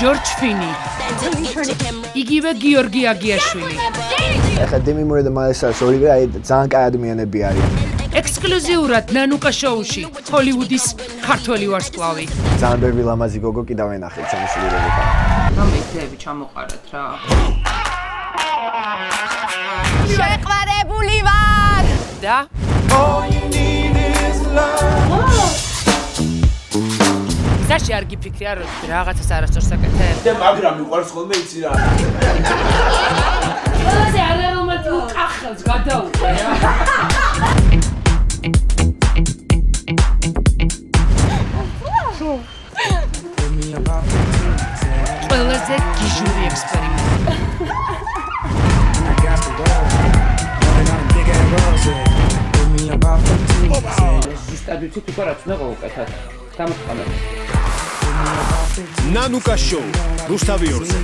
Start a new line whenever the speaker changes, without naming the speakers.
ჯორჯ ფინი იგივე გიორგი აგიაშვილი
ეხლა დემი მურე და მაესას ორივე აი ძალიან კაი ადამიანები არიან.
ექსკლუზიურად ნანუკა შოუში ჰოლივუდის ქართველი ვარსკვლავი.
ძალიან ბევრი ლამაზი გოგო კიდევ ენახეთ
მე იდეები ჩამოყარეთ რა.
შეყვარებული ვარ!
და ზაში არ გიფიქრი არ რაღაცას არასწორს აკეთებ
და მაგრამ მიყვარს ხოლმე იცი რა
ყველაზე არარომანტიკულ კახელს გადაუყე რა ყველაზე გიჟური ექსპერიმენტი. ზუსტად ვიცით უკვე რაც უნდა გავუკეთოთ Estamos
falando. Nanuka Show, Gustavo Yorza.